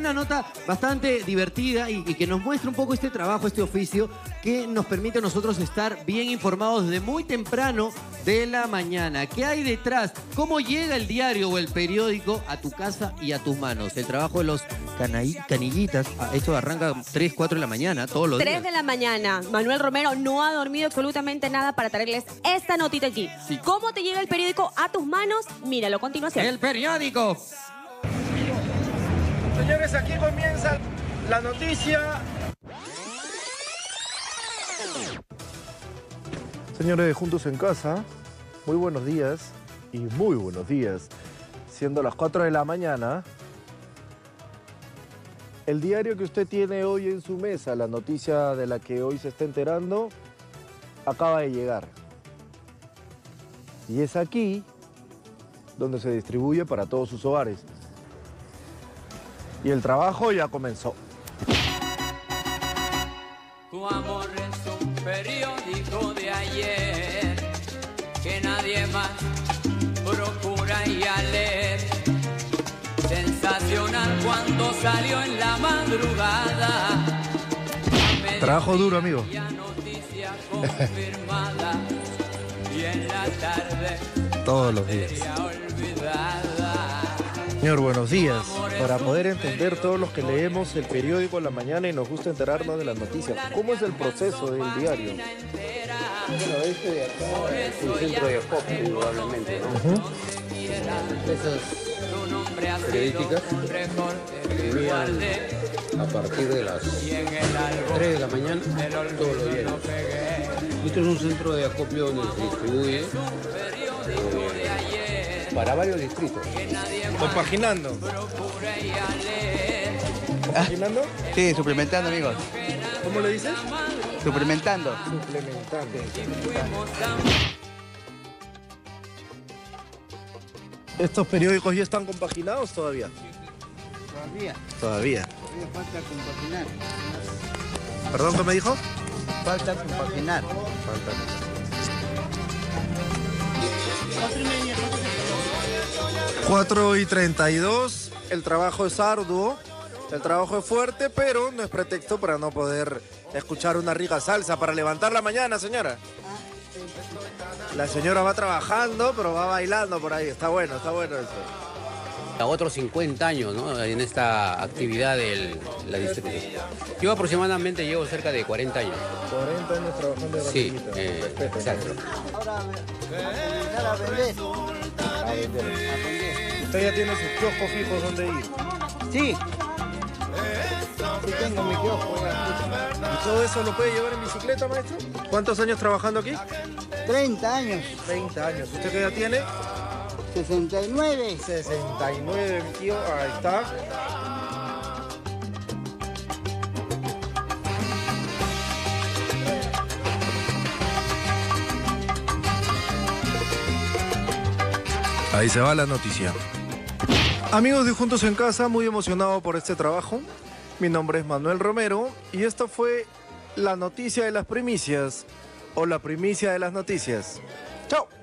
una nota bastante divertida y, y que nos muestra un poco este trabajo, este oficio, que nos permite a nosotros estar bien informados desde muy temprano de la mañana. ¿Qué hay detrás? ¿Cómo llega el diario o el periódico a tu casa y a tus manos? El trabajo de los canillitas, ah, esto arranca 3, 4 de la mañana, todos los 3 días. de la mañana. Manuel Romero no ha dormido absolutamente nada para traerles esta notita aquí. Sí. ¿Cómo te llega el periódico a tus manos? Míralo a continuación. El periódico. Señores, aquí comienza la noticia. Señores de Juntos en Casa, muy buenos días y muy buenos días. Siendo las 4 de la mañana, el diario que usted tiene hoy en su mesa, la noticia de la que hoy se está enterando, acaba de llegar. Y es aquí donde se distribuye para todos sus hogares. Y el trabajo ya comenzó. Tu amor es un periódico de ayer que nadie más procura ya leer. Sensacional cuando salió en la madrugada. Trabajo duro, amigo. mediodía noticia confirmada y en la tarde Todos los días. Señor, buenos días. Para poder entender todos los que leemos el periódico en la mañana y nos gusta enterarnos de las noticias, ¿cómo es el proceso del diario? Bueno, este de acá es un centro de acopio, indudablemente, ¿no? Empresas periodísticas que envían a partir de las 3 de la mañana todos los días. Esto es un centro de acopio donde se distribuye eh, para varios distritos. Compaginando. ¿Compaginando? Sí, suplementando, amigos. ¿Cómo le dices? Suplementando. Suplementando. ¿Estos periódicos ya están compaginados todavía? Todavía. Todavía. falta compaginar. ¿Perdón, qué me dijo? Falta compaginar. 4 y 32, el trabajo es arduo, el trabajo es fuerte, pero no es pretexto para no poder escuchar una rica salsa para levantar la mañana, señora. La señora va trabajando, pero va bailando por ahí. Está bueno, está bueno eso. A otros 50 años ¿no? en esta actividad de la distribución. Yo aproximadamente llevo cerca de 40 años. 40 años trabajando de Sí, rapidita. eh, Respeto. exacto. Usted ya tiene sus kioscos fijos donde ir. Sí. Sí tengo mi kiosco. ¿Y todo eso lo puede llevar en bicicleta, maestro? ¿Cuántos años trabajando aquí? 30 años. 30 años. ¿Usted qué edad tiene? 69. 69, mi tío. Ahí está. Ahí se va la noticia. Amigos de Juntos en Casa, muy emocionado por este trabajo. Mi nombre es Manuel Romero y esta fue la noticia de las primicias o la primicia de las noticias. Chao.